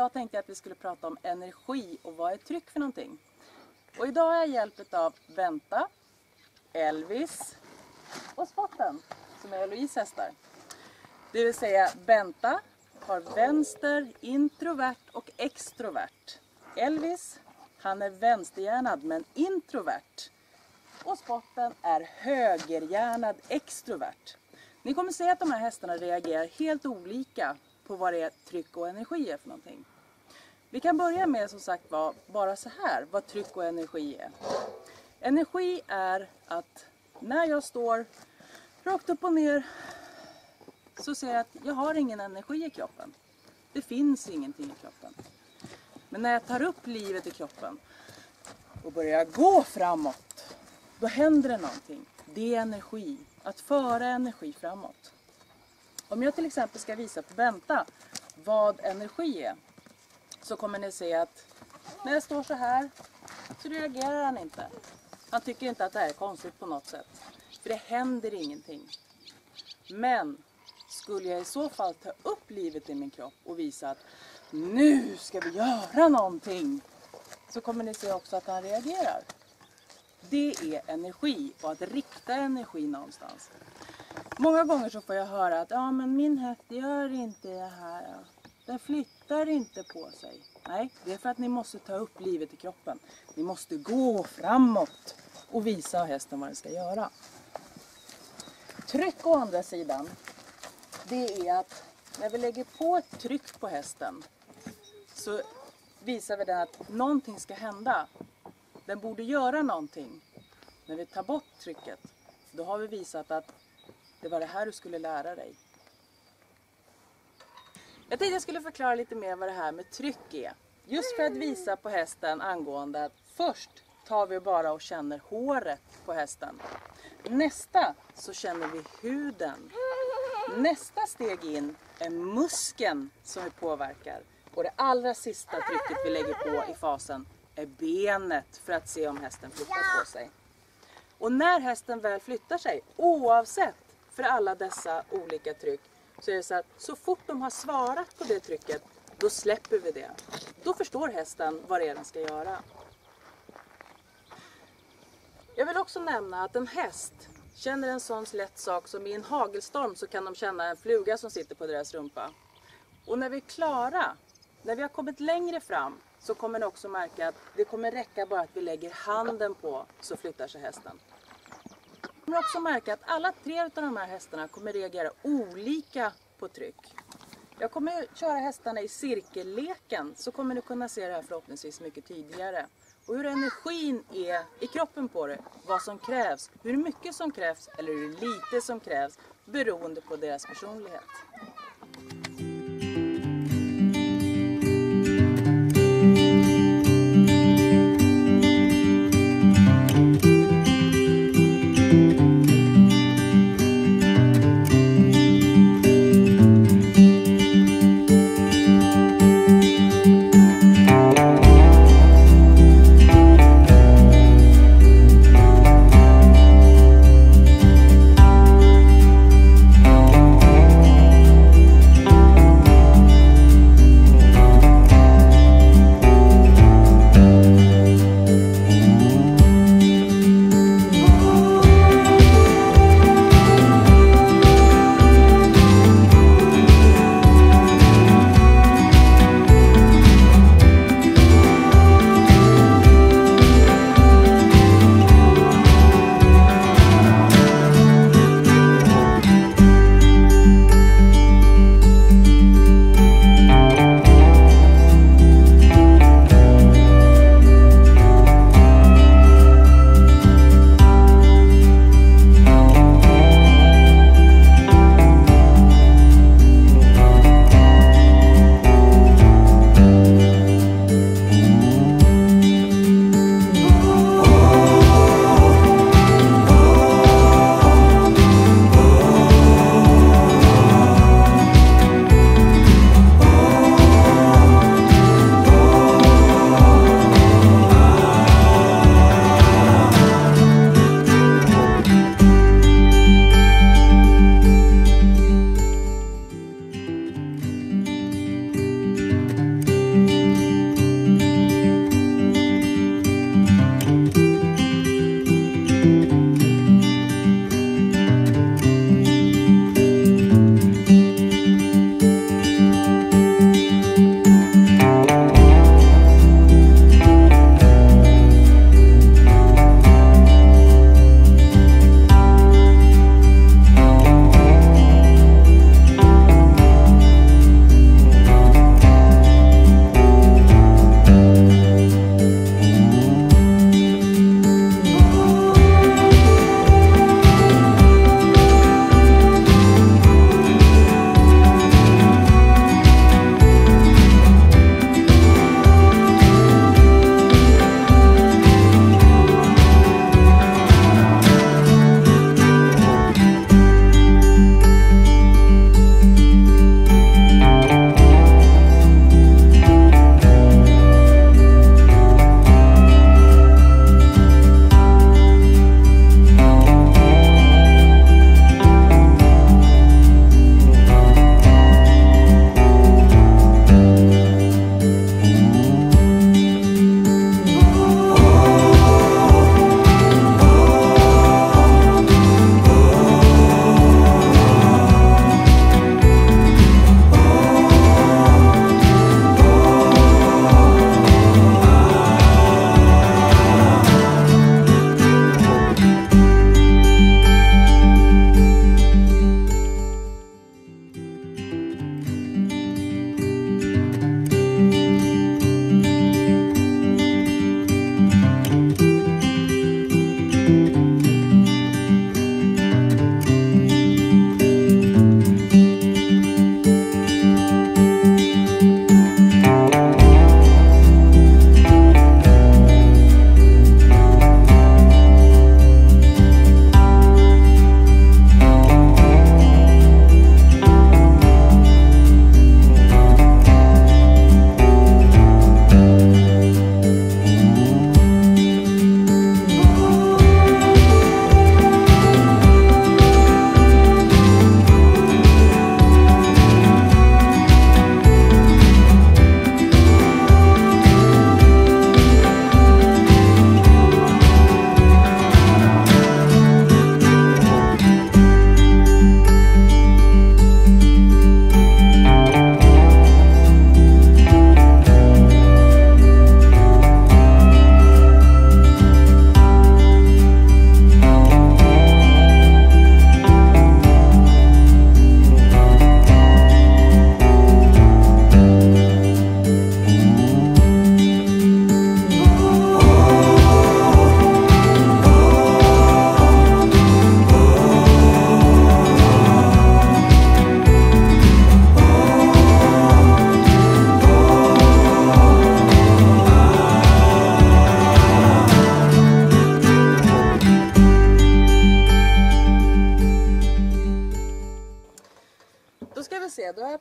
Idag tänkte jag att vi skulle prata om energi och vad är tryck för någonting. Och idag har jag hjälp av Benta, Elvis och Spotten som är Louise hästar. Det vill säga Benta har vänster, introvert och extrovert. Elvis, han är vänsterhjärnad men introvert. Och Spotten är högerhjärnad extrovert. Ni kommer se att de här hästarna reagerar helt olika på vad det är tryck och energi är för någonting. Vi kan börja med som sagt var bara så här vad tryck och energi är. Energi är att när jag står rakt upp och ner så ser jag att jag har ingen energi i kroppen. Det finns ingenting i kroppen. Men när jag tar upp livet i kroppen och börjar gå framåt, då händer det någonting. Det är energi, att föra energi framåt. Om jag till exempel ska visa på Benta vad energi är så kommer ni se att när jag står så här så reagerar han inte. Han tycker inte att det här är konstigt på något sätt. För det händer ingenting. Men skulle jag i så fall ta upp livet i min kropp och visa att nu ska vi göra någonting så kommer ni se också att han reagerar. Det är energi och att rikta energi någonstans. Många gånger så får jag höra att ja, men min häst gör inte det här. Den flyttar inte på sig. Nej, det är för att ni måste ta upp livet i kroppen. Ni måste gå framåt och visa hästen vad den ska göra. Tryck å andra sidan, det är att när vi lägger på ett tryck på hästen så visar vi den att någonting ska hända. Den borde göra någonting. När vi tar bort trycket, då har vi visat att det var det här du skulle lära dig. Jag tänkte jag skulle förklara lite mer vad det här med tryck är. Just för att visa på hästen angående att först tar vi bara och känner håret på hästen. Nästa så känner vi huden. Nästa steg in är muskeln som vi påverkar. Och det allra sista trycket vi lägger på i fasen är benet för att se om hästen flyttar på sig. Och när hästen väl flyttar sig, oavsett för alla dessa olika tryck, så är det så att så fort de har svarat på det trycket, då släpper vi det. Då förstår hästen vad det är den ska göra. Jag vill också nämna att en häst känner en sån lätt sak som i en hagelstorm så kan de känna en fluga som sitter på deras rumpa. Och när vi är klara, när vi har kommit längre fram, så kommer ni också märka att det kommer räcka bara att vi lägger handen på så flyttar sig hästen. Ni kommer också märka att alla tre av de här hästarna kommer reagera olika på tryck. Jag kommer köra hästarna i cirkelleken så kommer ni kunna se det här förhoppningsvis mycket tydligare. Och hur energin är i kroppen på det, vad som krävs, hur mycket som krävs eller hur lite som krävs beroende på deras personlighet.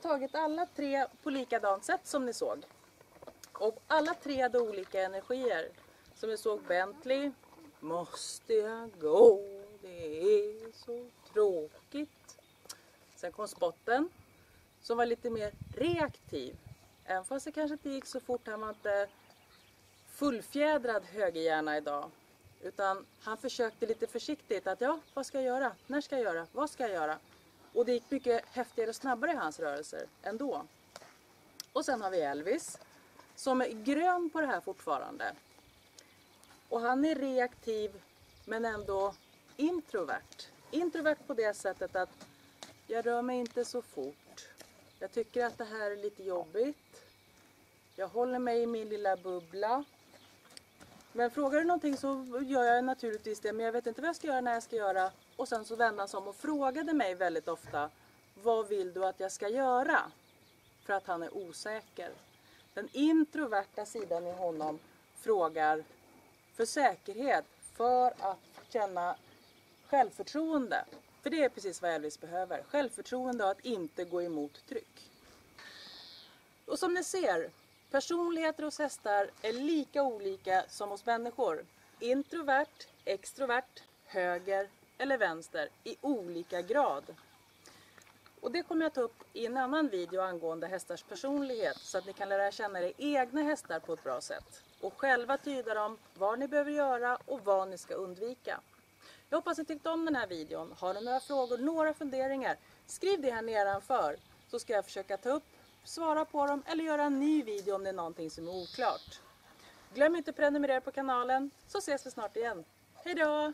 Tagit alla tre på likadant sätt som ni såg. Och alla tre hade olika energier. Som ni såg Bentley, Måste jag gå? Det är så tråkigt. Sen kom Spotten som var lite mer reaktiv. Även fast det kanske inte gick så fort, han var inte fullfjädrad högerhjärna idag. Utan han försökte lite försiktigt att ja, vad ska jag göra? När ska jag göra? Vad ska jag göra? Och det gick mycket häftigare och snabbare i hans rörelser ändå. Och sen har vi Elvis som är grön på det här fortfarande. Och han är reaktiv men ändå introvert. Introvert på det sättet att jag rör mig inte så fort. Jag tycker att det här är lite jobbigt. Jag håller mig i min lilla bubbla. Men frågar du någonting så gör jag naturligtvis det, men jag vet inte vad jag ska göra, när jag ska göra. Och sen så vände han sig om och frågade mig väldigt ofta, vad vill du att jag ska göra? För att han är osäker. Den introverta sidan i honom frågar för säkerhet, för att känna självförtroende. För det är precis vad Elvis behöver. Självförtroende och att inte gå emot tryck. Och som ni ser, personligheter hos hästar är lika olika som hos människor. Introvert, extrovert, höger eller vänster i olika grad. Och det kommer jag ta upp i en annan video angående hästars personlighet så att ni kan lära känna era egna hästar på ett bra sätt och själva tyda dem vad ni behöver göra och vad ni ska undvika. Jag hoppas ni tyckte om den här videon. Har ni några frågor, några funderingar, skriv det här nedanför så ska jag försöka ta upp, svara på dem eller göra en ny video om det är någonting som är oklart. Glöm inte att prenumerera på kanalen så ses vi snart igen. Hejdå!